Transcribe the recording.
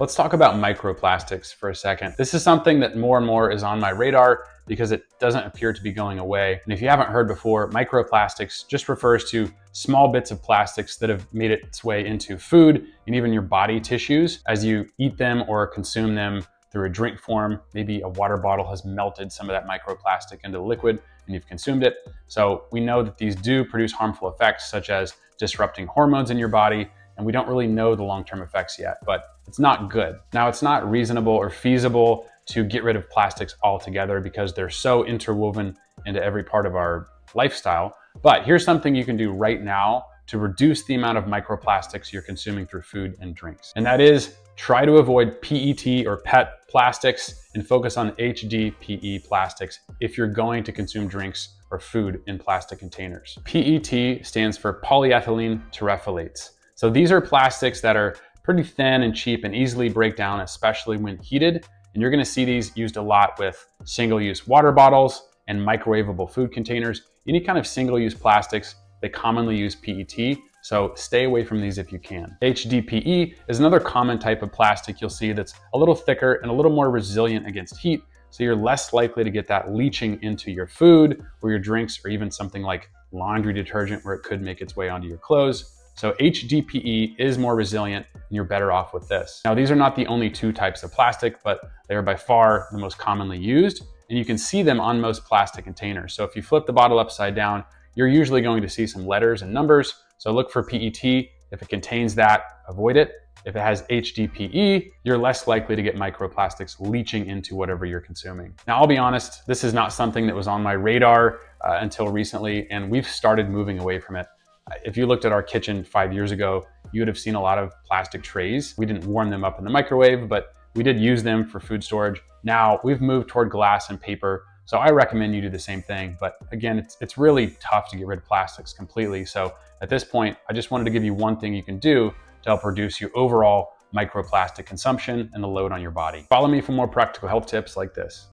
Let's talk about microplastics for a second. This is something that more and more is on my radar because it doesn't appear to be going away. And if you haven't heard before, microplastics just refers to small bits of plastics that have made its way into food and even your body tissues as you eat them or consume them through a drink form. Maybe a water bottle has melted some of that microplastic into liquid and you've consumed it. So we know that these do produce harmful effects such as disrupting hormones in your body. And we don't really know the long-term effects yet, but it's not good. Now it's not reasonable or feasible to get rid of plastics altogether because they're so interwoven into every part of our lifestyle. But here's something you can do right now to reduce the amount of microplastics you're consuming through food and drinks. And that is try to avoid PET or PET plastics and focus on HDPE plastics if you're going to consume drinks or food in plastic containers. PET stands for polyethylene terephthalates. So these are plastics that are pretty thin and cheap and easily break down, especially when heated. And you're gonna see these used a lot with single-use water bottles and microwavable food containers, any kind of single-use plastics, they commonly use PET, so stay away from these if you can. HDPE is another common type of plastic you'll see that's a little thicker and a little more resilient against heat, so you're less likely to get that leaching into your food or your drinks or even something like laundry detergent where it could make its way onto your clothes. So HDPE is more resilient and you're better off with this. Now, these are not the only two types of plastic, but they are by far the most commonly used and you can see them on most plastic containers. So if you flip the bottle upside down, you're usually going to see some letters and numbers. So look for PET. If it contains that, avoid it. If it has HDPE, you're less likely to get microplastics leaching into whatever you're consuming. Now, I'll be honest, this is not something that was on my radar uh, until recently, and we've started moving away from it. If you looked at our kitchen five years ago, you would have seen a lot of plastic trays. We didn't warm them up in the microwave, but we did use them for food storage. Now we've moved toward glass and paper. So I recommend you do the same thing. But again, it's, it's really tough to get rid of plastics completely. So at this point, I just wanted to give you one thing you can do to help reduce your overall microplastic consumption and the load on your body. Follow me for more practical health tips like this.